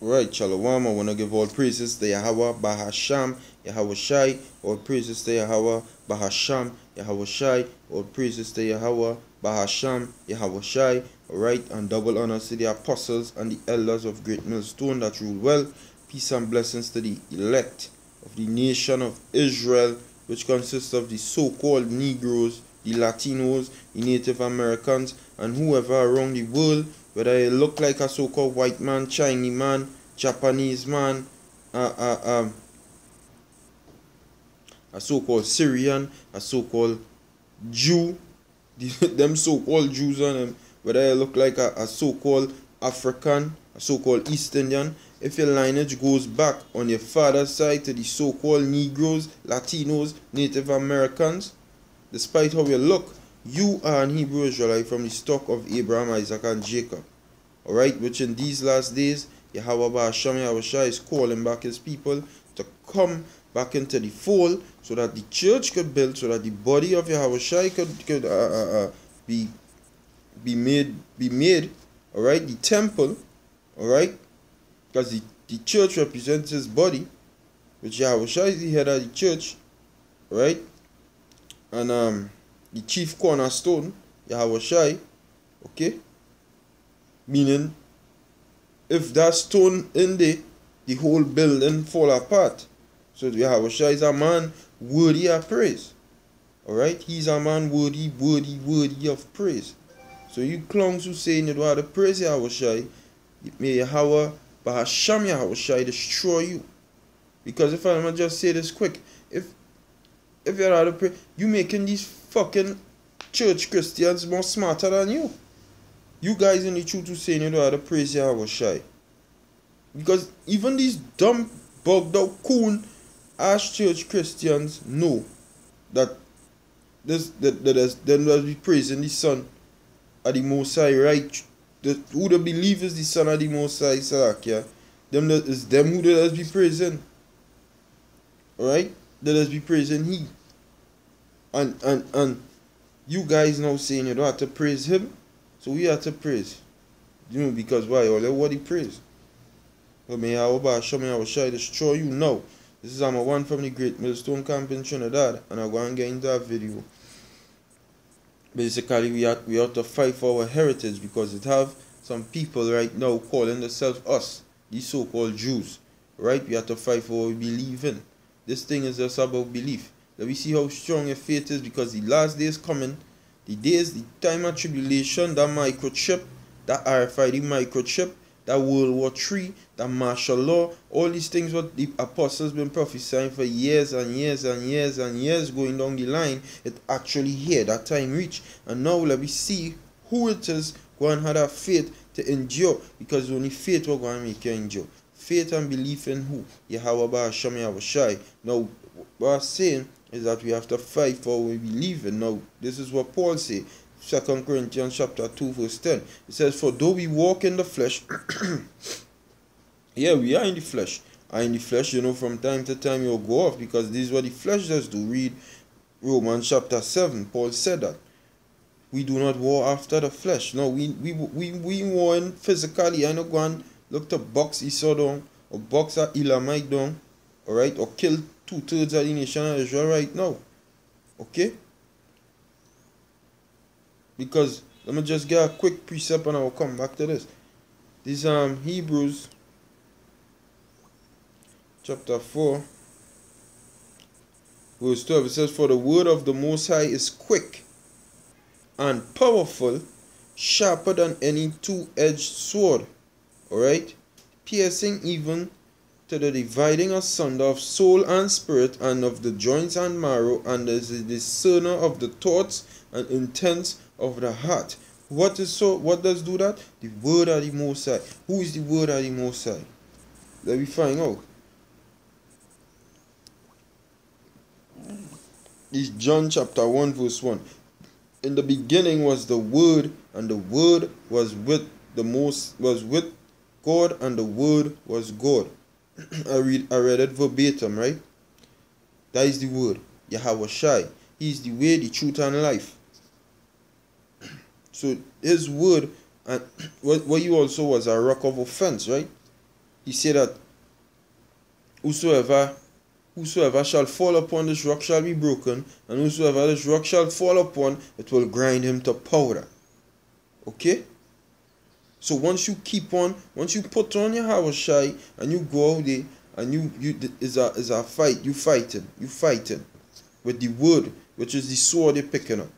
Right, Shalom. I want to give all praises to Yahweh Bahasham, Yahawashi. All praises to Yahweh Bahasham, Yahawashi. All praises to Yahweh Bahasham, Yahawashi. Alright, and double honors to the apostles and the elders of Great Millstone that rule well. Peace and blessings to the elect of the nation of Israel, which consists of the so called Negroes, the Latinos, the Native Americans, and whoever around the world whether you look like a so-called white man, Chinese man, Japanese man, uh, uh, um, a so-called Syrian, a so-called Jew, them so-called Jews on them, whether you look like a, a so-called African, a so-called East Indian, if your lineage goes back on your father's side to the so-called Negroes, Latinos, Native Americans, despite how you look, you are an Hebrew Israelite from the stock of Abraham, Isaac, and Jacob. Alright, which in these last days, Yahweh Ba'asham Yahushua is calling back his people to come back into the fold so that the church could build, so that the body of Yahushua could, could uh, uh, uh, be be made be made. Alright, the temple, alright, because the, the church represents his body, which Yahushua is the head of the church, right? And um the chief cornerstone, Yahawashi, okay? Meaning, if that stone in there, the whole building fall apart. So Yahawashi is a man worthy of praise. Alright? He's a man worthy, worthy, worthy of praise. So you clowns who saying you don't have to praise Shai, may Yahweh, Bahasham Yahawashi destroy you. Because if I'm just say this quick, if if you're out of prayer, you making these fucking church Christians more smarter than you. You guys in the truth to saying you know how to praise Yahawashi. Because even these dumb, bugged out, coon ass church Christians know that this that that that is them that be praising the Son of the Most High, right? The, who the believe is the Son of the Most High, Salakia. Them that is them who does be praising. Alright? That does be praising He. And and and you guys now saying you don't have to praise him, so we have to praise. You know, because why? All that what he praise. But may I show me I will show destroy you. No. This is I'm a one from the Great Millstone Camp in Trinidad, and I'm going to get into that video. Basically, we have, we have to fight for our heritage because it have some people right now calling themselves us, these so-called Jews. Right? We have to fight for what we believe in. This thing is just about belief. Let me see how strong your faith is because the last day is coming. The days, the time of tribulation, that microchip, that RFID microchip, that World War III, that martial law, all these things what the apostles been prophesying for years and years and years and years going down the line, it actually here, that time reach. And now let me see who it is going to have that faith to endure because only faith will going to make you endure. Faith and belief in who? Yahweh Ba'asham Yahawashi. Now, what I'm saying is that we have to fight for what we believe in. Now, this is what Paul said. Second Corinthians chapter 2, verse 10. It says, For though we walk in the flesh, yeah, we are in the flesh. Are in the flesh, you know, from time to time you'll go off because this is what the flesh does do. Read Romans chapter 7. Paul said that. We do not war after the flesh. No, we we we, we war physically. I know go and look to box Esau or box Elamite down, alright, or kill two thirds of the nation of Israel right now. Okay? Because let me just get a quick precept and I will come back to this. This um Hebrews chapter 4 verse 12 it says for the word of the most high is quick and powerful sharper than any two-edged sword all right piercing even to the dividing asunder of soul and spirit, and of the joints and marrow, and is the discerner of the thoughts and intents of the heart. What is so? What does do that? The word of the Most High. Who is the word of the Most High? Let me find out. It's John chapter 1, verse 1. In the beginning was the Word, and the Word was with the most was with God, and the Word was God. I read I read it verbatim, right? That is the word. Yahawashi. He is the way, the truth, and life. So his word and what, what you also was a rock of offense, right? he said that whosoever whosoever shall fall upon this rock shall be broken, and whosoever this rock shall fall upon, it will grind him to powder. Okay? So once you keep on, once you put on your Hawashai and you go out there and you you is a is a fight, you fighting, you fighting with the word, which is the sword you're picking up.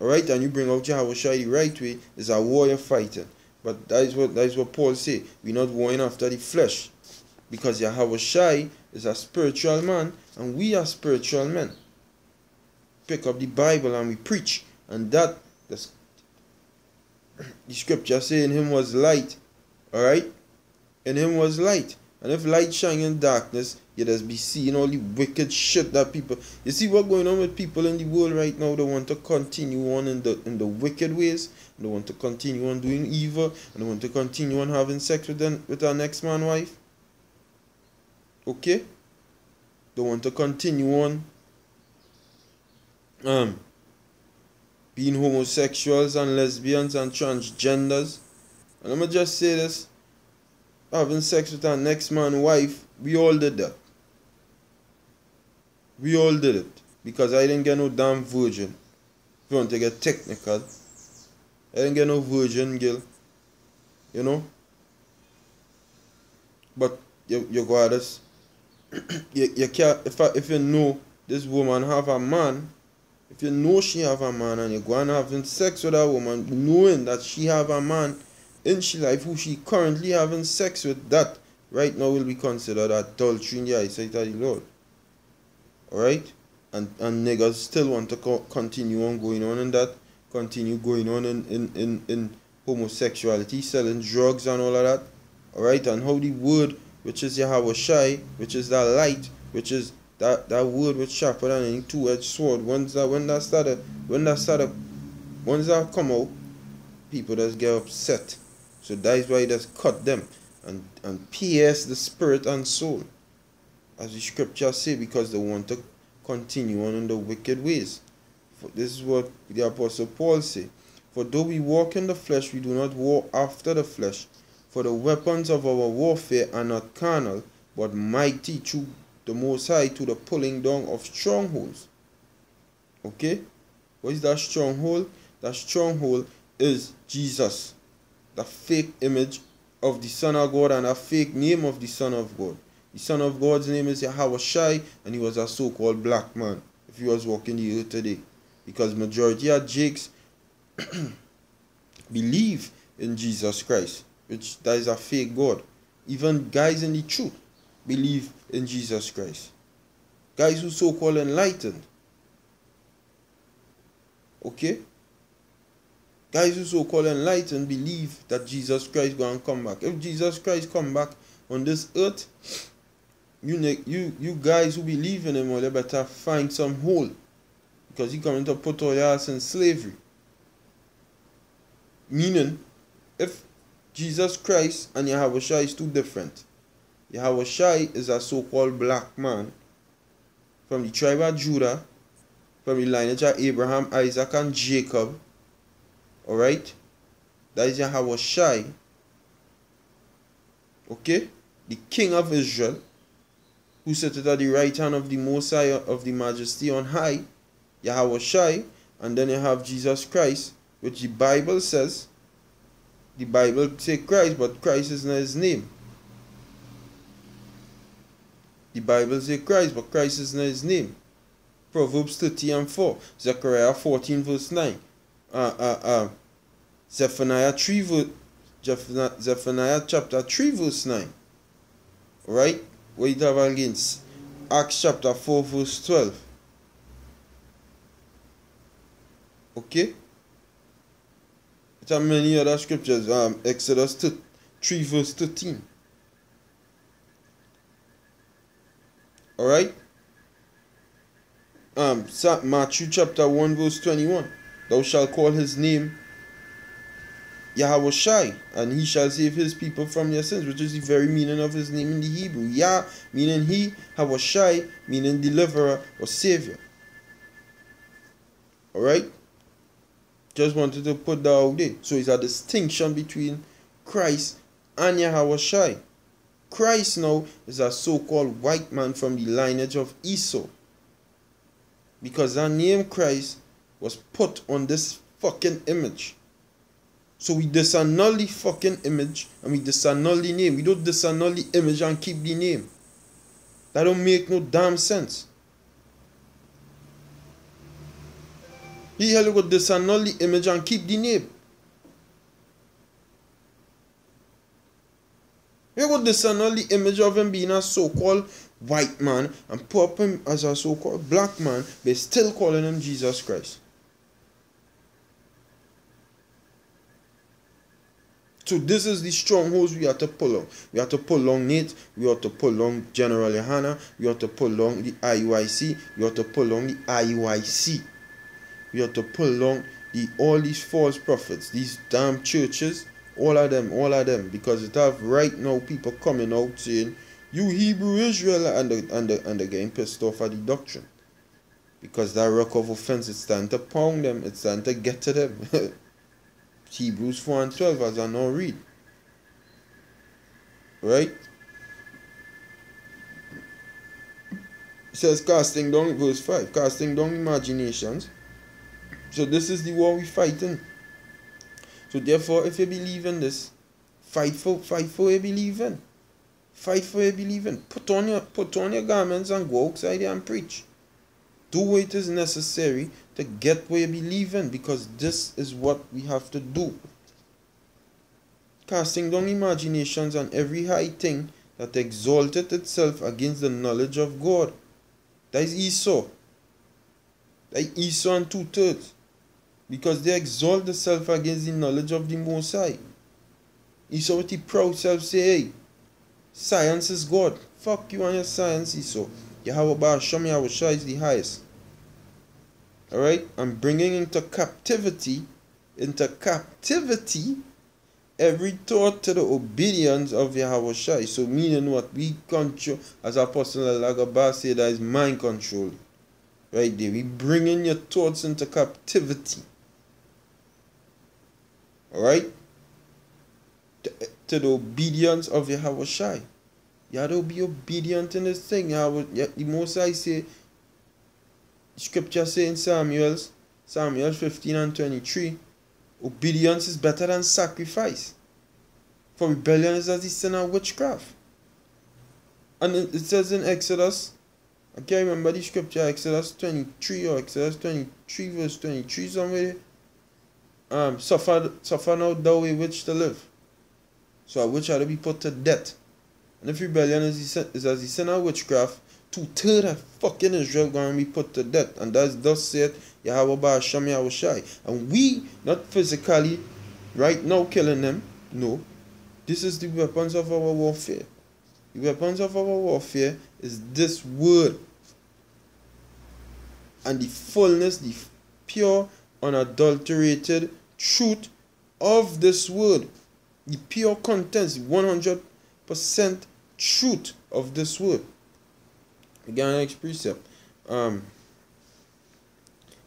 Alright, and you bring out your Hawashai the right way, is a warrior fighting. But that is what that is what Paul say. We're not warring after the flesh. Because Yahawashi is a spiritual man and we are spiritual men. Pick up the Bible and we preach. And that the, the scripture saying him was light. Alright? In him was light. And if light shine in darkness, you just be seeing all the wicked shit that people you see what going on with people in the world right now they want to continue on in the in the wicked ways they want to continue on doing evil and they want to continue on having sex with them with our next man wife okay they want to continue on um being homosexuals and lesbians and transgenders. And i'm gonna just say this. Having sex with our next man wife we all did that. We all did it. Because i didn't get no damn virgin. If you want to get technical i didn't get no virgin girl. You know? But you, you got this. You, you can't if, I, if you know this woman have a man if you know she have a man and you go and having sex with that woman knowing that she have a man in she life who she currently having sex with that right now will be considered adultery in the eyesight of the lord. Alright? And and niggas still want to co- continue on going on in that continue going on in in in, in homosexuality selling drugs and all of that. Alright? And how the word which is Yahawashi, which is that light, which is that, that word was sharper than any two-edged sword. Once that when that started when that started once that come out, people just get upset. So that is why he just cut them and, and pierce the spirit and soul. As the scripture say, because they want to continue on in the wicked ways. For this is what the apostle Paul say. For though we walk in the flesh, we do not walk after the flesh. For the weapons of our warfare are not carnal, but mighty through the Most High to the pulling down of strongholds. Okay? What is that stronghold? That stronghold is Jesus, the fake image of the Son of God and a fake name of the Son of God. The Son of God's name is Yahawashi, and he was a so-called black man if he was walking the earth today. Because majority of Jakes believe in Jesus Christ which that is a fake God. Even guys in the truth believe in Jesus Christ. Guys who so called enlightened. Okay? Guys who so called enlightened believe that Jesus Christ going to come back. If Jesus Christ come back on this earth, you you you guys who believe in him, they better find some hole. Because he coming to put all your ass in slavery. Meaning, if Jesus Christ and Yahweh is two different. Yahawashi is a so-called black man from the tribe of Judah, from the lineage of Abraham, Isaac, and Jacob. Alright? That is Yahawashi. Okay? The king of Israel, who sitteth at the right hand of the Most of the Majesty on high, Yahawashi, and then you have Jesus Christ, which the Bible says the Bible say Christ, but Christ is not his name. The Bible says Christ, but Christ is not his name. Proverbs 30 and 4. Zechariah 14 verse 9. Uh, uh, uh, Zephaniah 3 verse, Zephaniah chapter 3 verse 9. Right? What you have against? Acts chapter 4 verse 12. Okay? There are many other scriptures. Um, Exodus 3 verse 13. Alright? Um, Matthew chapter 1 verse 21. Thou shalt call his name Yahawashi, and he shall save his people from their sins, which is the very meaning of his name in the Hebrew. Yah, meaning he, Shai, meaning deliverer or savior. Alright? Just wanted to put that out there. So it's a distinction between Christ and Yahawashi. Christ now is a so-called white man from the lineage of Esau. Because that name Christ was put on this fucking image. So we disannul the fucking image and we disannul the name. We don't disannul the image and keep the name. That don't make no damn sense. He hell go disannul the image and keep the name. You go disannul the image of him being a so-called white man and put up him as a so-called black man, but still calling him Jesus Christ. So this is the strongholds we have to pull on. We have to pull on Nate, we have to pull on General Yohana, we have to pull on the IUIC, we have to pull on the IUIC. We have to pull on the all these false prophets, these damn churches, all of them, all of them, because it have right now people coming out saying, You Hebrew Israel and the, and the, and they're getting pissed off at the doctrine. Because that rock of offense it's time to pound them, it's time to get to them. Hebrews 4 and 12 as I now read. Right? It says casting down, verse 5, casting down imaginations. So this is the war we fighting. So therefore, if you believe in this, fight for fight for your believing. Fight for your believing. Put on your put on your garments and go outside and preach. Do what is necessary to get where you believe in because this is what we have to do. Casting down imaginations and every high thing that exalted itself against the knowledge of God. That is Esau. That is Esau and two thirds. Because they exalt themselves against the knowledge of the Most High. Esau with the proud self say, hey, science is God. Fuck you and your science, Esau. Yahweh show me is the highest. Alright? I'm bringing into captivity, into captivity, every thought to the obedience of Yahawashi. So meaning what? We control, as Apostle Lagabah said, that is mind control. Right there. We bringing your thoughts into captivity. Alright? To, to the obedience of Yahawashi. You have to be obedient in this thing. Yahweh, the most I say, scripture say in Samuel's, Samuel 15 and 23, obedience is better than sacrifice. For rebellion is as the sin of witchcraft. And it says in Exodus, I can't remember the scripture, Exodus 23 or Exodus 23 verse 23 somewhere. Um, suffer, suffer not thou a witch to live. So a witch ought to be put to death. And if rebellion is, is as the sin of witchcraft, two thirds of fucking Israel going to be put to death. And that's thus said Yahweh Ba'asham Yahushai. And we, not physically, right now killing them. No. This is the weapons of our warfare. The weapons of our warfare is this word. And the fullness, the pure, unadulterated truth of this word. The pure contents, 100% truth of this word. Again, next precept. Um,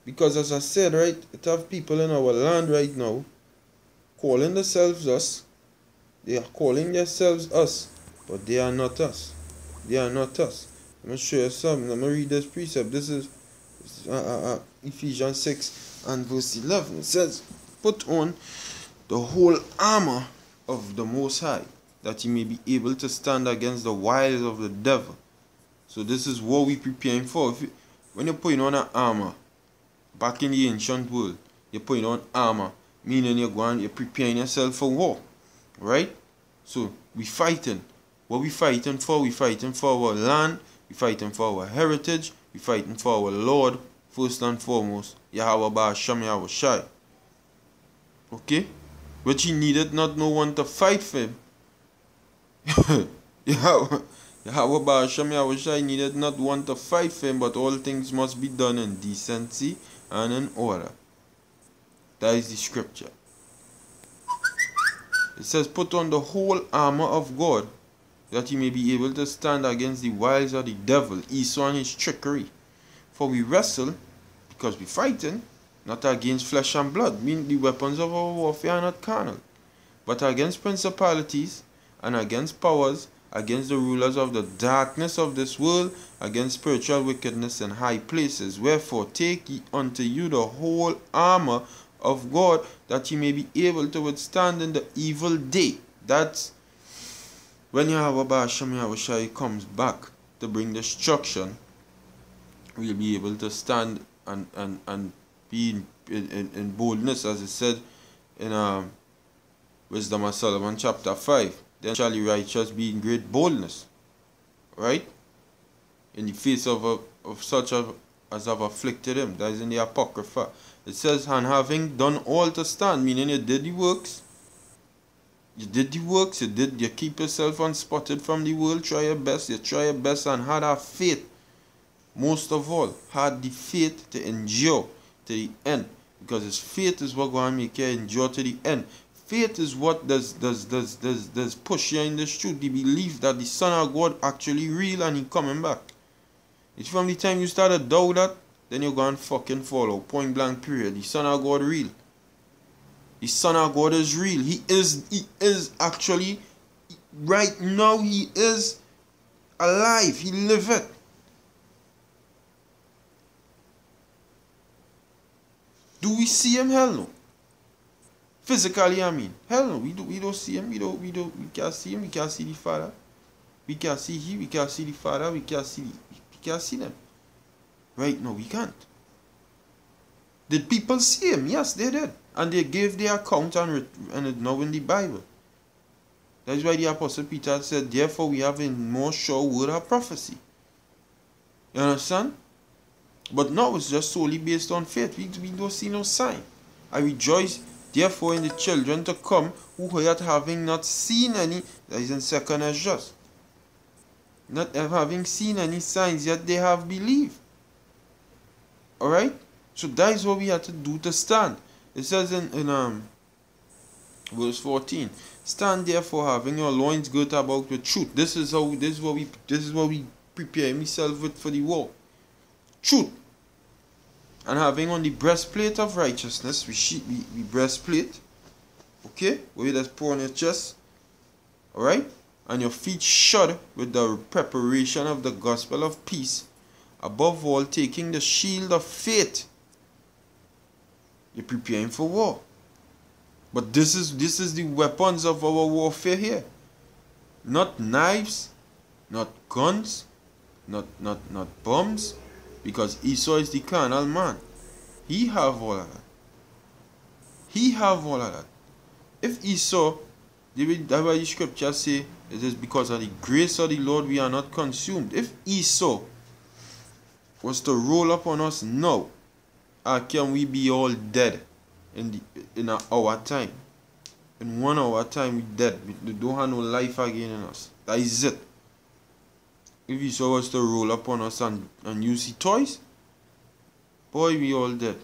because as I said, right, it have people in our land right now calling themselves us. They are calling themselves us, but they are not us. They are not us. I'm going to show you something. I'm going to read this precept. This is uh, uh, uh, Ephesians 6 and verse 11. It says, Put on the whole armor of the Most High, that you may be able to stand against the wiles of the devil. So this is what we preparing for. You, when you're putting on an armor, back in the ancient world, you're putting on armor, meaning you're going, you're preparing yourself for war, right? So we fighting. What we fighting for? We fighting for our land. We fighting for our heritage. We fighting for our Lord first and foremost. Yahweh Yahawashi. Okay? But he needed not no one to fight for him. Yahweh, Ba'asham Yahawashi needed not one to fight for him, but all things must be done in decency and in order. That is the scripture. It says, Put on the whole armor of God, that ye may be able to stand against the wiles of the devil, Esau and his trickery. For we wrestle, because we fighting, not against flesh and blood, meaning the weapons of our warfare are not carnal, but against principalities, and against powers, against the rulers of the darkness of this world, against spiritual wickedness in high places. Wherefore, take ye unto you the whole armor of God, that ye may be able to withstand in the evil day. That's when Yahweh Hashem Yahweh comes back to bring destruction, we'll be able to stand and, and, and be in, in, in boldness, as it said in um, Wisdom of Solomon chapter 5. Then shall the righteous be in great boldness. Right? In the face of, a, of such a, as have afflicted him. That is in the Apocrypha. It says, and having done all to stand, meaning you did the works. You did the works, you did you keep yourself unspotted from the world, try your best, you try your best and had a faith. Most of all, had the faith to endure to the end. Because his faith is what going to make you endure to the end. Faith is what does does does does does push you in the truth. The belief that the Son of God actually real and he coming back. It's from the time you start to doubt that, then you're going to fucking follow. Point blank period. The Son of God real. The Son of God is real. He is he is actually right now he is alive. He liveth. Do we see him? Hell no. Physically, I mean. Hell no. We do we don't see him. We don't we don't we can't see him. We can't see the Father. We can't see him. We can't see the Father. We can't see we can't see them. Right now we can't. Did people see him? Yes, they did. And they gave their account and, and now in the Bible. That's why the Apostle Peter said, Therefore we have a more sure word of prophecy. You understand? But now it's just solely based on faith. We, we don't see no sign. I rejoice therefore in the children to come who yet having not seen any, that is in second Esdras. Not having seen any signs, yet they have believed. Alright? So that is what we have to do to stand. It says in, in um verse 14, Stand therefore having your loins girt about with truth. This is how this is what we this is what we prepare myself with for the war. Truth. And having on the breastplate of righteousness, we sheet we, breastplate. Okay? Where you just pour on your chest. Alright? And your feet shod with the preparation of the gospel of peace. Above all, taking the shield of faith you're preparing for war. But this is this is the weapons of our warfare here. Not knives, not guns, not not not bombs, because Esau is the carnal man. He have all of that. He have all of that. If Esau, that's why the scripture say it is because of the grace of the Lord we are not consumed. If Esau was to roll up on us now, or can we be all dead in the in an hour time? In one hour time we dead. We don't have no life again in us. That is it. If you saw us to roll up on us and, and use the toys, boy we all dead.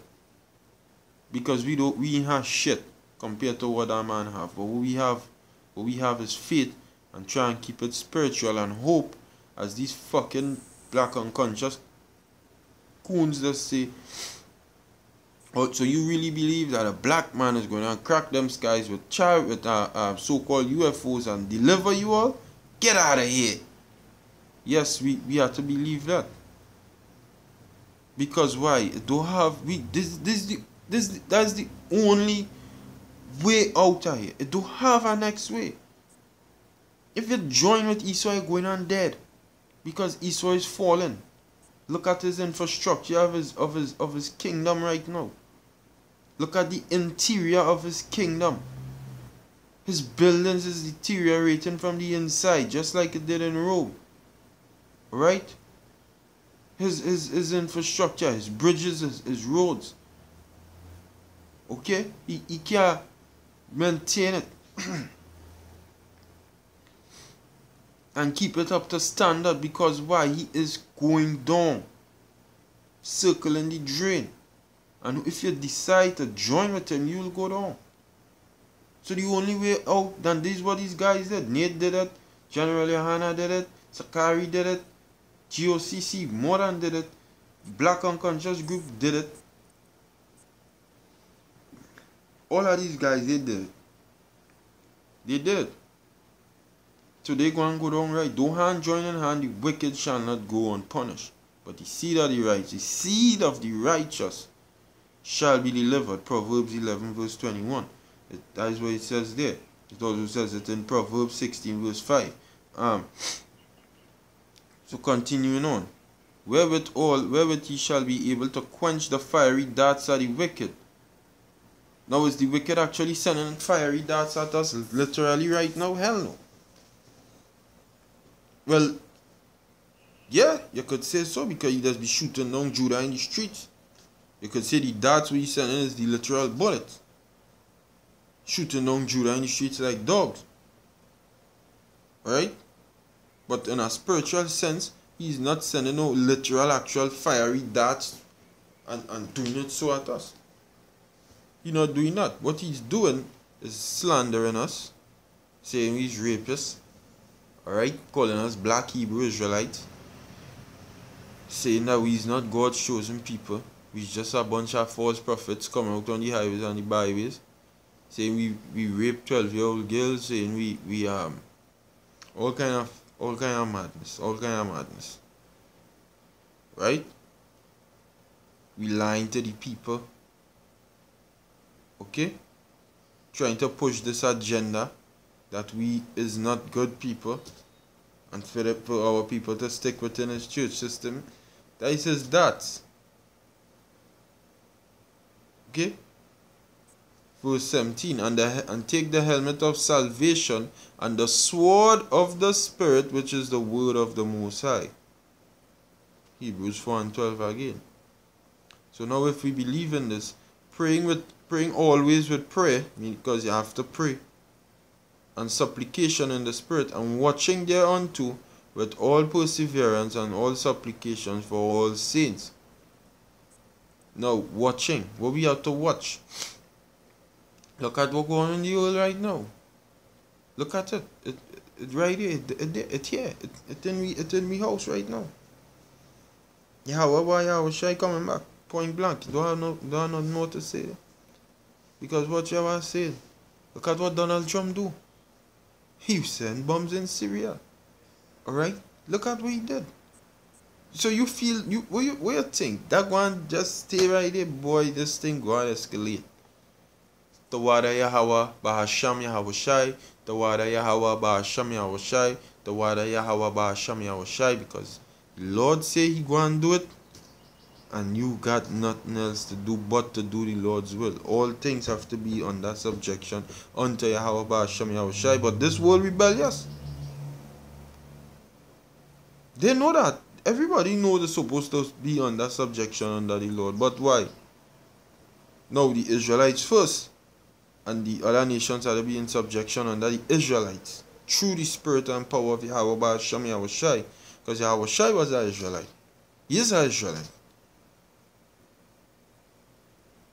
Because we don't we have shit compared to what that man have. But what we have what we have is faith and try and keep it spiritual and hope as these fucking black unconscious coons just say Oh, so you really believe that a black man is going to crack them skies with char with uh, uh, so-called UFOs and deliver you all? Get out of here. Yes, we, we have to believe that. Because why? Don't have we this this the this that's the only way out of here. It don't have a next way. If you join with Esau, you're going on dead. Because Esau is fallen. Look at his infrastructure of his of his of his kingdom right now. Look at the interior of his kingdom. His buildings is deteriorating from the inside, just like it did in Rome. Right? His his, his infrastructure, his bridges, his, his roads. Okay? He, he can't maintain it. and keep it up to standard because why? He is going down. Circling the drain. And if you decide to join with him, you'll go down. So the only way out, then this is what these guys did. Nate did it. General Yohana did it. Sakari did it. GOCC Modern did it. Black Unconscious Group did it. All of these guys, they did it. They did So they go and go down right. Don't hand join in hand, the wicked shall not go unpunished. But the seed of the righteous, the seed of the righteous shall be delivered. Proverbs 11 verse 21. that is what it says there. It also says it in Proverbs 16 verse 5. Um, so continuing on. Wherewith all, wherewith he shall be able to quench the fiery darts of the wicked. Now is the wicked actually sending fiery darts at us literally right now? Hell no. Well, yeah, you could say so because he does be shooting down Judah in the streets. You could say the darts we sending is the literal bullets. Shooting down Judah in the streets like dogs. Right? But in a spiritual sense, he's not sending no literal, actual fiery darts and, and doing it so at us. He's not doing that. What he's doing is slandering us, saying he's rapists, alright, calling us black Hebrew Israelites, saying that we's not God's chosen people, we're just a bunch of false prophets coming out on the highways and the byways, saying we, we rape 12 year old girls, saying we, we um all kind of all kind of madness, all kind of madness. Right? We lying to the people. Okay? Trying to push this agenda that we is not good people and for, the, for our people to stick within his church system. That he says that. Okay? Verse 17 and, the, and take the helmet of salvation and the sword of the Spirit, which is the word of the Most High. Hebrews 4 and 12 again. So now if we believe in this, praying with praying always with prayer, because you have to pray and supplication in the Spirit, and watching thereunto with all perseverance and all supplications for all saints. Now, watching. What we have to watch. Look at what's going on in the world right now. Look at it. It, it right here. It, it, it, it here. It, it in me. It in me house right now. Yeah, what why I Shai coming back? Point blank. Do I no do I not what to say? Because what you ever said. Look at what Donald Trump do. He sent bombs in Syria. Alright? Look at what he did. So you feel you what you what you think? That one just stay right there, boy, this thing go and escalate. Tawada Yahweh Bahasham Shai, Tawada Yahweh Bahasham Shai, Tawada Yahweh Bahasham Yahawashi, because the Lord say he go and do it, and you got nothing else to do but to do the Lord's will. All things have to be under subjection unto Yahweh Bahasham Yahawashi, but this world rebellious. They know that. Everybody know they're supposed to be under subjection under the Lord. But why? Now the Israelites first. And the other nations are to be in subjection under the Israelites. Through the spirit and power of Yahweh Ba'asham Yahawashi. Because Yahawashi was an Israelite. He is an Israelite.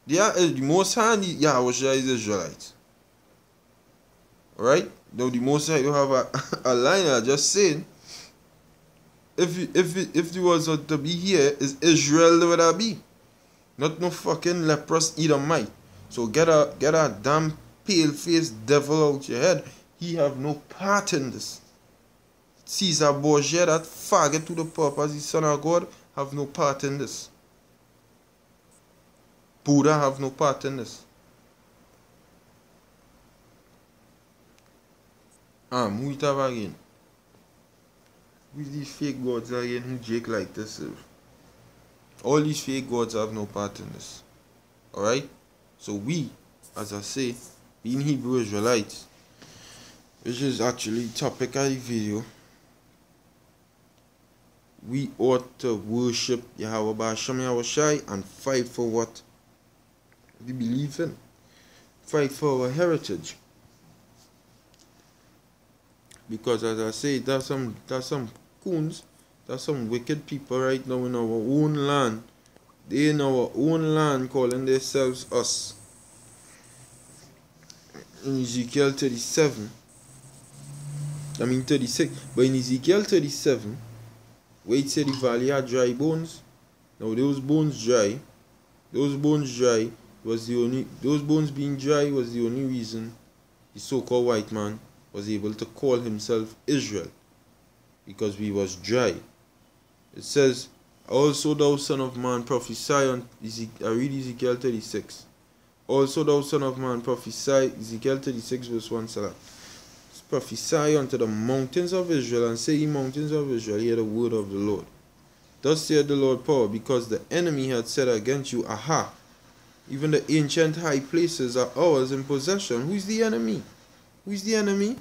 The, uh, the most high Yahawashi is Israelite. Alright? Now the most high you have a, a line I just saying if if if it was to be here, is Israel would I be? Not no fucking leprous Edomite. So get a get a damn pale faced devil out your head. He have no part in this. Caesar Borgia, that faggot to the purpose, the son of God, have no part in this. Buddha have no part in this. Ah, move it up again. With these fake gods again who jake like this. All these fake gods have no part in this. Alright? So we, as I say, being Hebrew Israelites, which is actually topic of the video, we ought to worship Yahweh Ba'asham Yahawashi and fight for what we believe in. Fight for our heritage. Because as I say, there's some there's some coons, there's some wicked people right now in our own land. They in our own land calling themselves us. In Ezekiel 37, I mean 36, but in Ezekiel 37, where it said the valley had dry bones, now those bones dry, those bones dry was the only, those bones being dry was the only reason the so-called white man was able to call himself Israel because we was dry. It says, Also thou son of man prophesy on Ezekiel, I read Ezekiel 36. Also thou son of man prophesy Ezekiel 36 verse 1 Salah. Prophesy unto the mountains of Israel and say ye mountains of Israel, hear the word of the Lord. Thus saith the Lord Paul, because the enemy had said against you, Aha, even the ancient high places are ours in possession. Who is the enemy? Who is the enemy?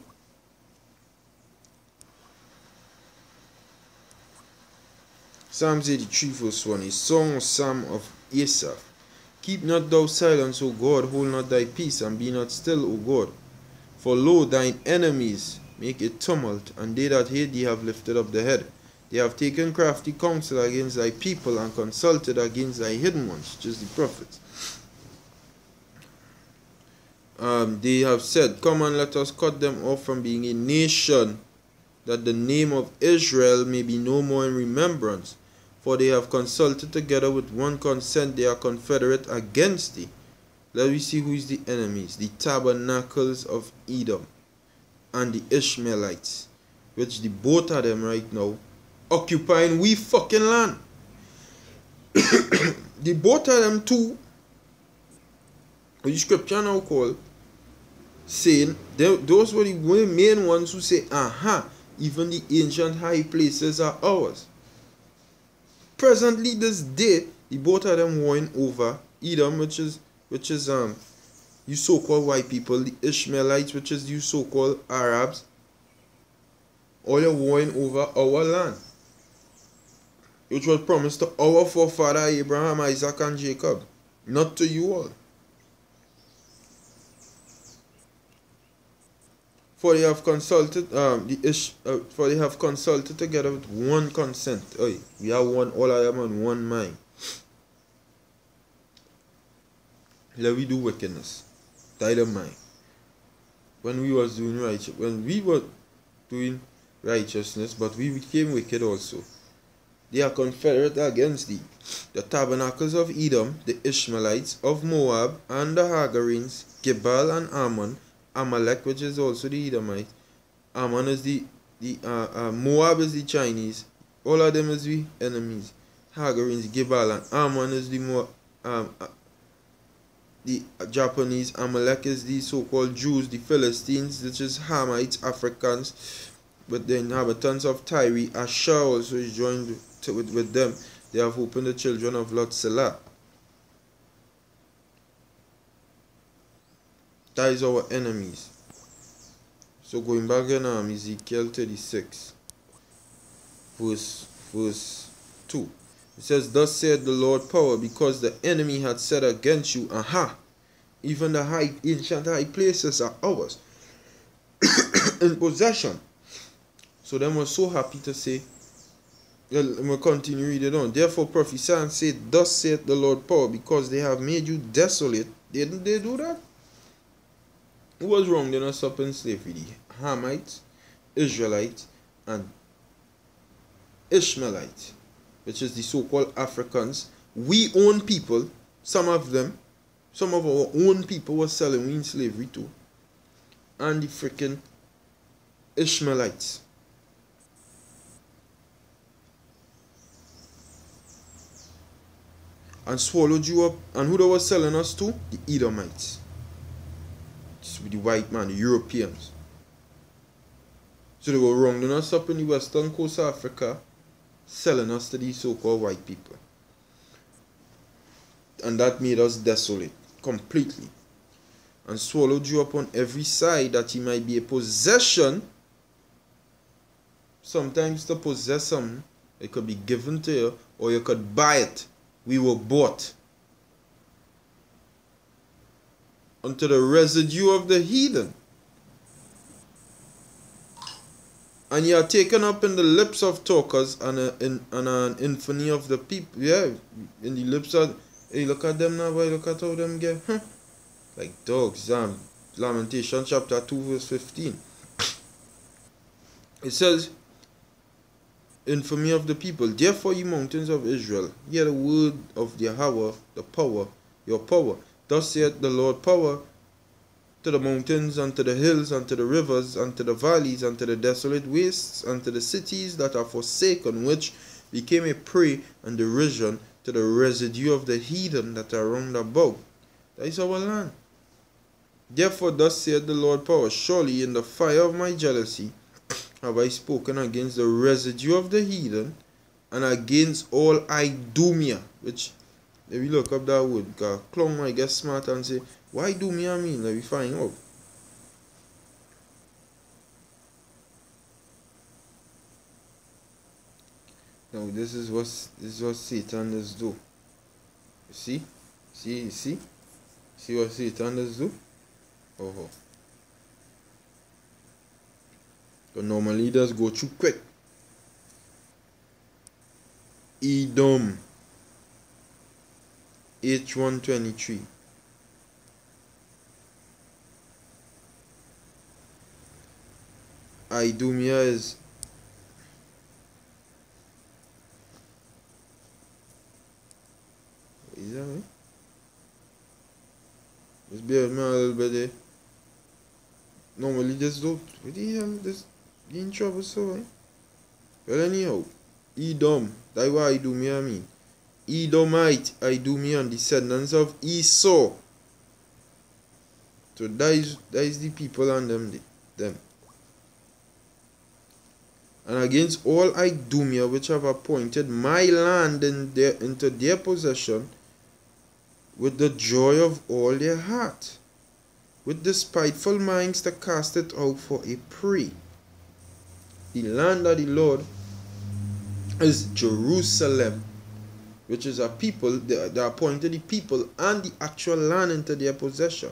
Psalms 83 verse 1 A song psalm of Asaph. Keep not thou silence, O God, hold not thy peace, and be not still, O God. For lo, thine enemies make a tumult, and they that hate thee have lifted up the head. They have taken crafty counsel against thy people, and consulted against thy hidden ones, which is the prophets. Um, they have said, Come and let us cut them off from being a nation, that the name of Israel may be no more in remembrance. For they have consulted together with one consent, they are confederate against thee. Let me see who is the enemies. The tabernacles of Edom and the Ishmaelites, which the both of them right now occupying we fucking land. the both of them too, the scripture now call saying they, those were the main ones who say, aha, even the ancient high places are ours. Presently, this day, the both of them warring over Edom, which is which is um you so-called white people, the Ishmaelites, which is you so-called Arabs, all are warring over our land, which was promised to our forefather Abraham, Isaac, and Jacob, not to you all. For they have consulted, um, the ish, uh, for they have consulted together with one consent. Oy, we are one, all of them on one mind. Let we do wickedness. Die the mind. When we was doing righteous, when we were doing righteousness, but we became wicked also. They are confederate against thee. The tabernacles of Edom, the Ishmaelites of Moab, and the Hagarenes, Gebal and Ammon, Amalek, which is also the Edomite. Ammon is the, the uh, uh, Moab is the Chinese. All of them is the enemies. Hagarenes, Gebal, and Ammon is the more um, uh, the Japanese. Amalek is the so-called Jews, the Philistines, which is Hamites, Africans. But the inhabitants of Tyre, Asher also is joined with, with them. They have opened the children of Lot Selah. That is our enemies. So going back in um, Ezekiel 36, verse, verse 2. It says, Thus said the Lord power, because the enemy had said against you, Aha, even the high ancient high places are ours in possession. So them were so happy to say, me continue reading on. Therefore prophesy and say, Thus saith the Lord power, because they have made you desolate. Didn't they do that? Who was wrong in us up in slavery? The Hamites, Israelites, and Ishmaelites, which is the so-called Africans. We own people, some of them, some of our own people were selling in slavery too. And the freaking Ishmaelites. And swallowed you up. And who they were selling us to? The Edomites with the white man, the Europeans. So they were rounding us up in the western coast of Africa, selling us to these so-called white people. And that made us desolate completely. And swallowed you up on every side that he might be a possession. Sometimes to possess something, it could be given to you or you could buy it. We were bought. Unto the residue of the heathen. And ye are taken up in the lips of talkers and, a, in, and an infamy of the people. Yeah, in the lips of. Hey, look at them now, boy. Look at how them get. Huh? Like dogs. Um, Lamentation chapter 2, verse 15. It says, Infamy of the people. Therefore, ye mountains of Israel, hear the word of Yahweh, the power, your power. Thus saith the Lord power to the mountains, and to the hills, and to the rivers, and to the valleys, and to the desolate wastes, and to the cities that are forsaken, which became a prey and derision to the residue of the heathen that are round about. That is our land. Therefore, thus saith the Lord power, surely in the fire of my jealousy have I spoken against the residue of the heathen and against all Idumea, which if you look up that word, because might get smart and say, why do me and me? Let me find out. Now this is what this is what Satan does do. You see? See, you see? See what Satan does do? Oh, oh. But normally does go too quick. Edom H123. Aydumiaz Is that right? Let's be a little bit there. Normally there's no what the hell this in trouble so right? Well anyhow, E dumb. That's why I do me I mean. Edomite, Idumean, descendants of Esau. So that is that is the people and them them. And against all Idumea which have appointed my land in their, into their possession with the joy of all their heart, with the spiteful minds to cast it out for a prey. The land of the Lord is Jerusalem which is a people, they, they appointed the people and the actual land into their possession.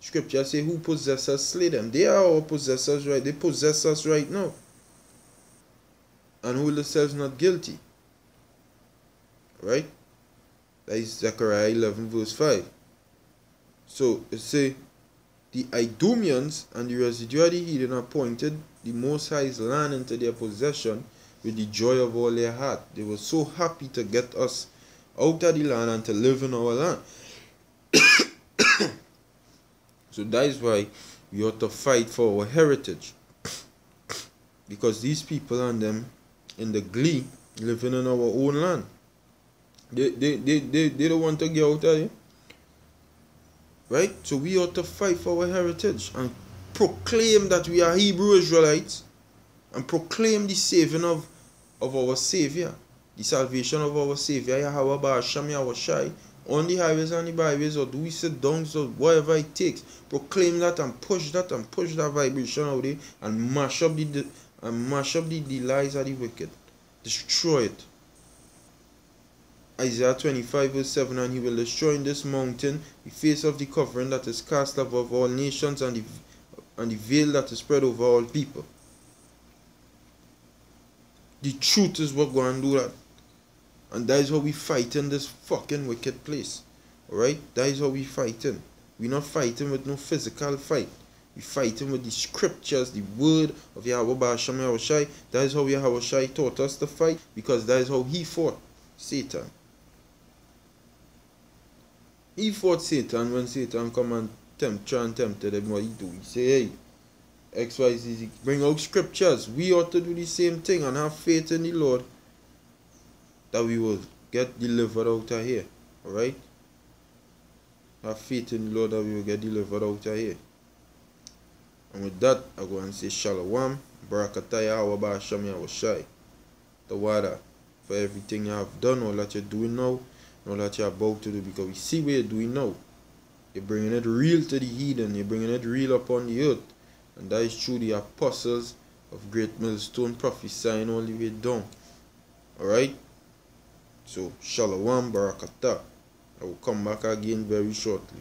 Scripture say, Who possesses slay them. They are our possessors, right? They possess us right now. And hold themselves not guilty. Right? That is Zechariah 11, verse 5. So it say, the Idumeans and the residual heathen appointed the Most High's land into their possession with the joy of all their heart. They were so happy to get us out of the land and to live in our land. so that is why we ought to fight for our heritage. Because these people and them in the glee living in our own land. They, they, they, they, they don't want to get out of here. Right? So we ought to fight for our heritage and proclaim that we are Hebrew Israelites and proclaim the saving of, of our Savior, the salvation of our Savior, Yahweh Ba'asham Yahawashi, on the highways and the byways, or do we sit down, so whatever it takes, proclaim that and push that and push that vibration out there and mash up the and mash up the, the lies of the wicked. Destroy it. Isaiah 25 verse 7 And he will destroy in this mountain the face of the covering that is cast above all nations and the, and the veil that is spread over all people. The truth is what going to do that. And that is how we fight in this fucking wicked place. Alright? That is how we fighting. We're not fighting with no physical fight. We fighting with the scriptures, the word of Yahweh Ba'asham Yahawashi. That is how Yahawashi taught us to fight because that is how he fought Satan. He fought Satan when Satan come and tempt try and tempted him what he do. He say, hey, XYZ, bring out scriptures. We ought to do the same thing and have faith in the Lord that we will get delivered out of here. Alright? Have faith in the Lord that we will get delivered out of here. And with that, I go and say Shalom, Barakataya, Awaba, Shami, Awashai. The water for everything you have done, all that you're doing now, and all that you're about to do, because we see what you're doing now. You're bringing it real to the heathen, you're bringing it real upon the earth. And that is through the apostles of Great Millstone prophesying all the way down. Alright? So, Shalom, Barakatah. I will come back again very shortly.